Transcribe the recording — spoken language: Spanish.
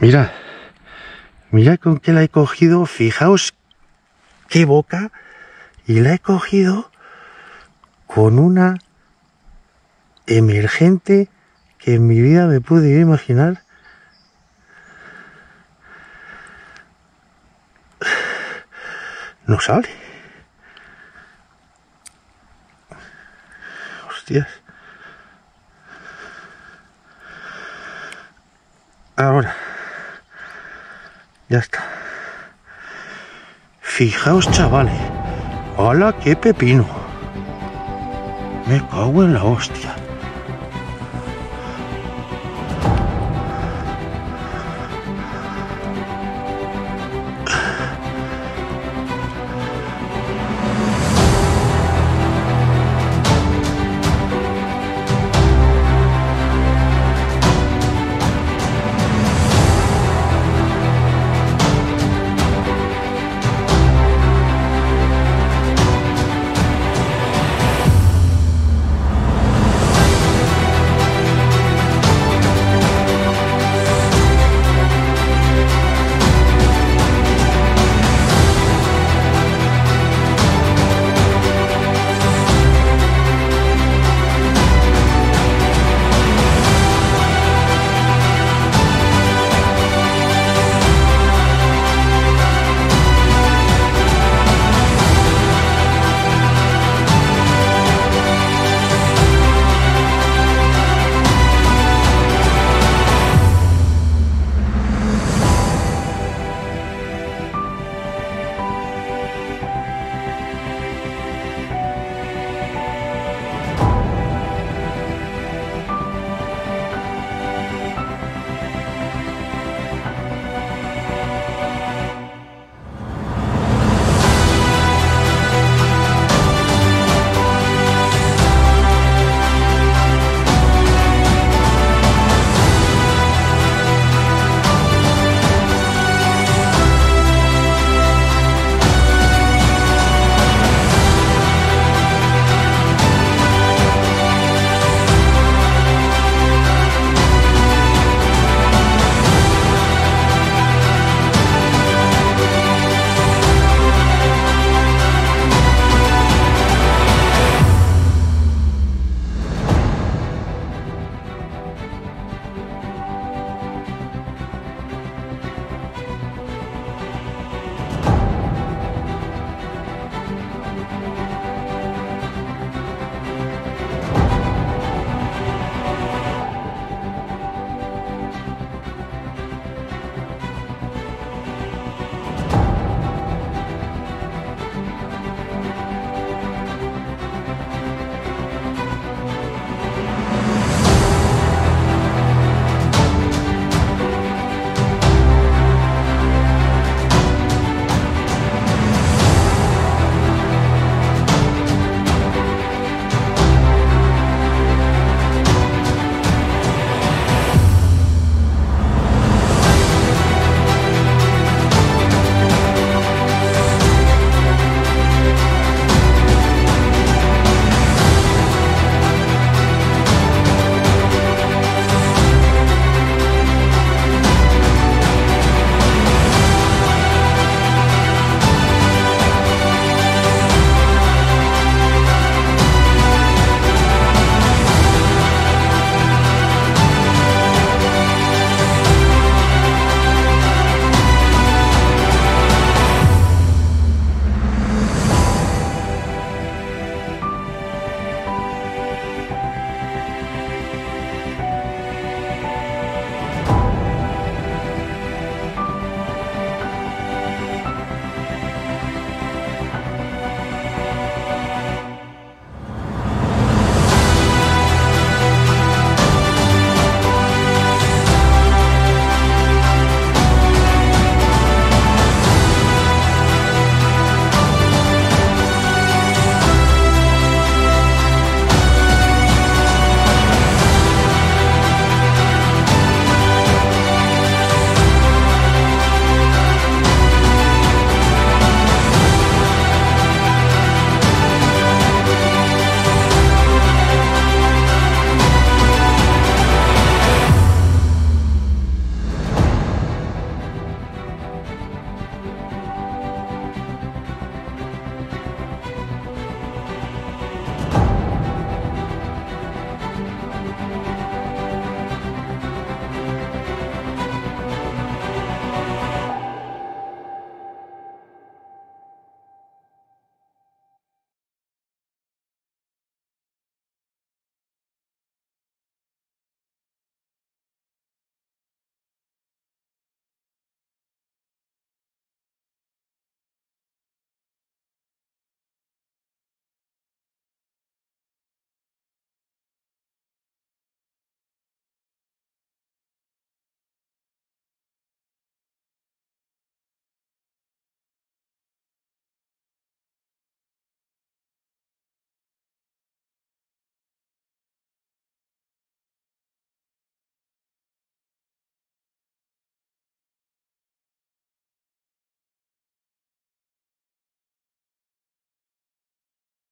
Mira, mira con qué la he cogido. Fijaos qué boca. Y la he cogido con una emergente que en mi vida me pude imaginar. No sale. Hostias. Ya está. Fijaos, chavales. ¡Hola, qué pepino! Me cago en la hostia.